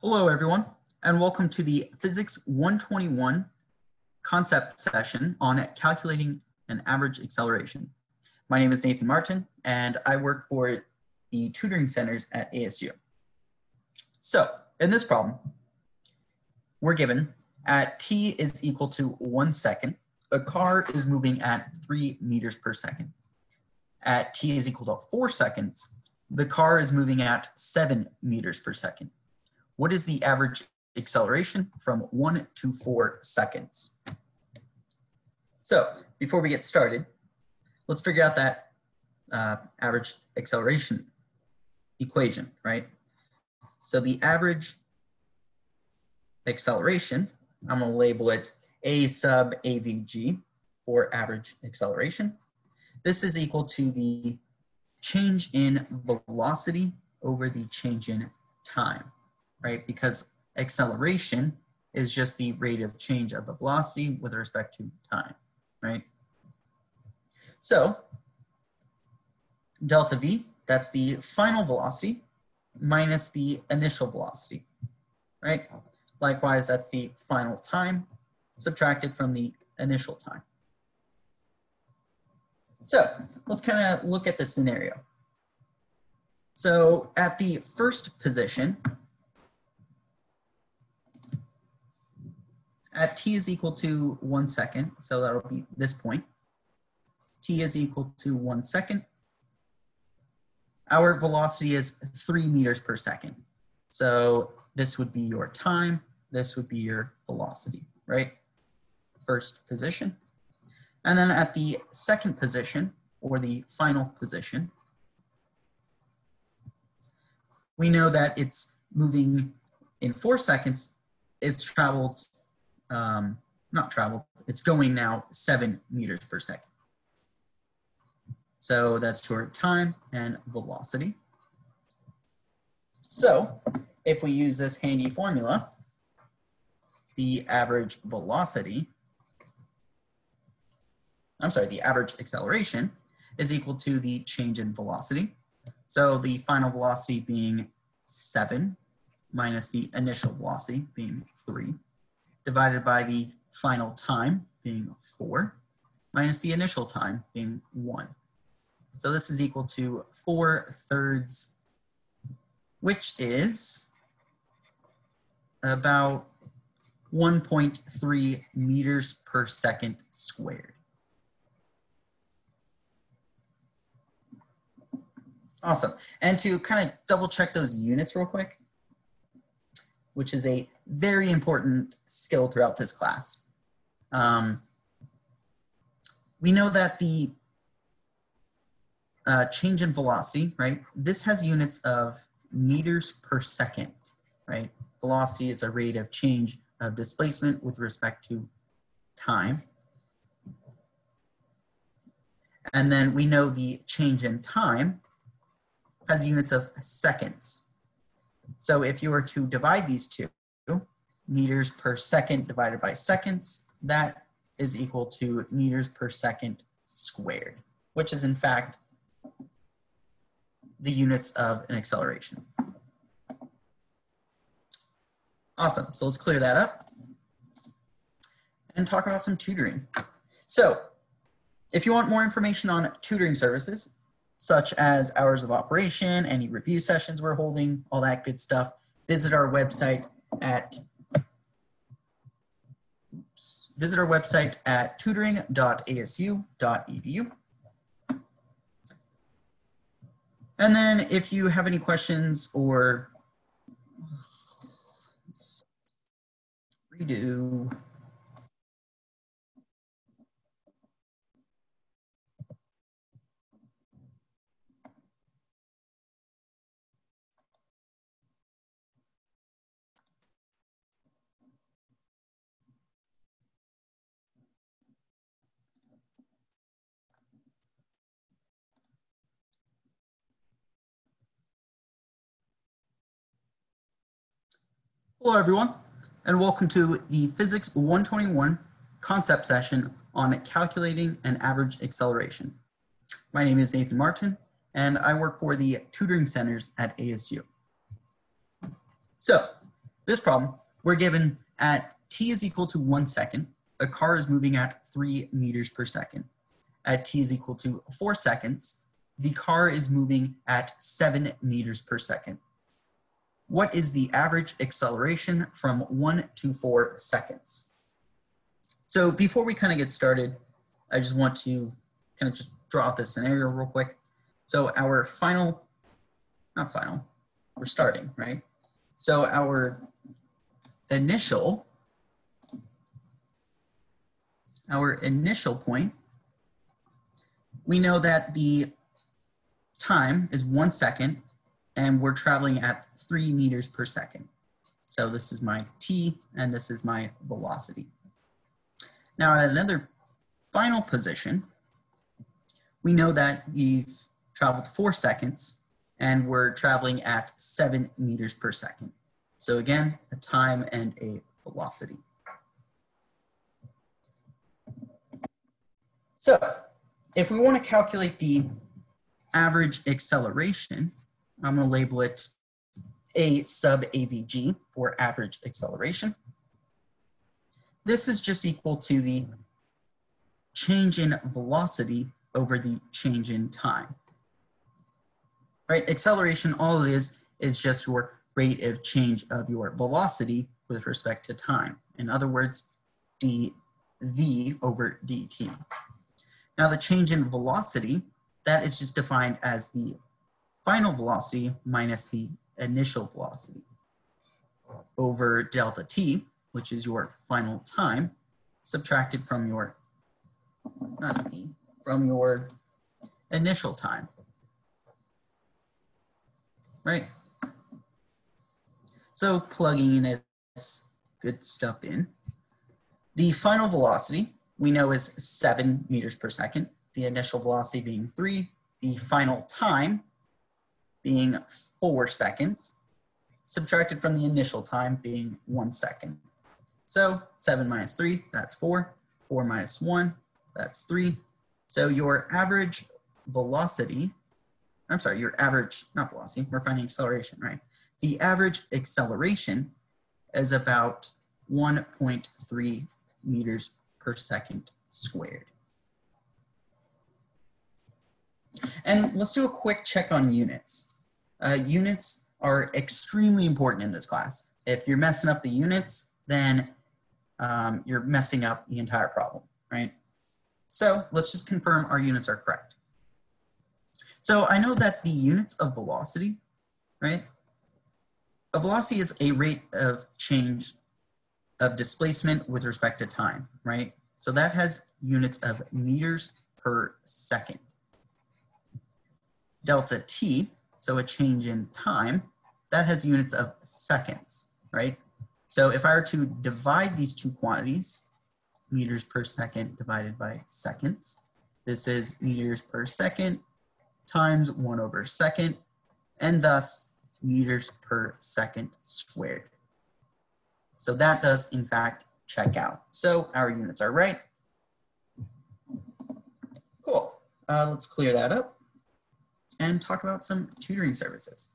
Hello, everyone, and welcome to the Physics 121 concept session on calculating an average acceleration. My name is Nathan Martin, and I work for the tutoring centers at ASU. So, in this problem, we're given at t is equal to one second, a car is moving at three meters per second. At t is equal to four seconds, the car is moving at seven meters per second. What is the average acceleration from one to four seconds? So before we get started, let's figure out that uh, average acceleration equation, right? So the average acceleration, I'm gonna label it A sub AVG, or average acceleration. This is equal to the change in velocity over the change in time, right? Because acceleration is just the rate of change of the velocity with respect to time, right? So delta V, that's the final velocity minus the initial velocity, right? Likewise, that's the final time subtracted from the initial time. So let's kind of look at the scenario. So at the first position, at t is equal to one second, so that'll be this point. t is equal to one second. Our velocity is three meters per second. So this would be your time, this would be your velocity, right? First position. And then at the second position, or the final position, we know that it's moving in four seconds. It's traveled, um, not traveled, it's going now seven meters per second. So that's your time and velocity. So if we use this handy formula, the average velocity I'm sorry, the average acceleration is equal to the change in velocity. So the final velocity being seven minus the initial velocity being three divided by the final time being four minus the initial time being one. So this is equal to four thirds, which is about 1.3 meters per second squared. Awesome. And to kind of double check those units real quick, which is a very important skill throughout this class. Um, we know that the uh, change in velocity, right? This has units of meters per second, right? Velocity is a rate of change of displacement with respect to time. And then we know the change in time has units of seconds. So if you were to divide these two, meters per second divided by seconds, that is equal to meters per second squared, which is in fact the units of an acceleration. Awesome, so let's clear that up and talk about some tutoring. So if you want more information on tutoring services, such as hours of operation, any review sessions we're holding, all that good stuff, visit our website at oops, visit our website at tutoring.asu.edu. And then if you have any questions or redo Hello, everyone, and welcome to the Physics 121 concept session on calculating an average acceleration. My name is Nathan Martin, and I work for the tutoring centers at ASU. So, this problem, we're given at t is equal to one second, a car is moving at three meters per second. At t is equal to four seconds, the car is moving at seven meters per second. What is the average acceleration from one to four seconds? So before we kind of get started, I just want to kind of just draw out this scenario real quick. So our final, not final, we're starting, right? So our initial, our initial point, we know that the time is one second and we're traveling at three meters per second. So this is my t and this is my velocity. Now at another final position, we know that we've traveled four seconds and we're traveling at seven meters per second. So again, a time and a velocity. So if we want to calculate the average acceleration, I'm going to label it A sub AVG for average acceleration. This is just equal to the change in velocity over the change in time. Right, acceleration, all it is, is just your rate of change of your velocity with respect to time. In other words, dv over dt. Now the change in velocity, that is just defined as the final velocity minus the initial velocity over delta t, which is your final time, subtracted from your, not t, from your initial time. Right? So plugging this good stuff in. The final velocity we know is seven meters per second, the initial velocity being three, the final time being four seconds, subtracted from the initial time being one second. So seven minus three, that's four. Four minus one, that's three. So your average velocity, I'm sorry, your average, not velocity, we're finding acceleration, right? The average acceleration is about 1.3 meters per second squared. And let's do a quick check on units. Uh, units are extremely important in this class. If you're messing up the units, then um, you're messing up the entire problem, right? So let's just confirm our units are correct. So I know that the units of velocity, right? A velocity is a rate of change of displacement with respect to time, right? So that has units of meters per second. Delta t, so a change in time, that has units of seconds, right? So if I were to divide these two quantities, meters per second divided by seconds. This is meters per second times 1 over second, and thus meters per second squared. So that does, in fact, check out. So our units are right. Cool. Uh, let's clear that up and talk about some tutoring services.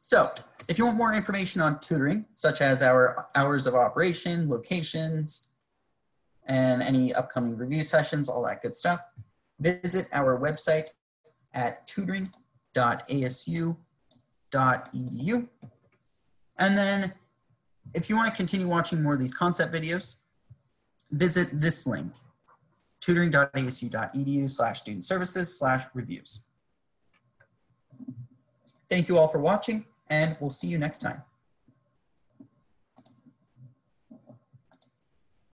So if you want more information on tutoring, such as our hours of operation, locations, and any upcoming review sessions, all that good stuff, visit our website at tutoring.asu.edu. And then if you want to continue watching more of these concept videos, visit this link, tutoring.asu.edu slash student services slash reviews. Thank you all for watching, and we'll see you next time.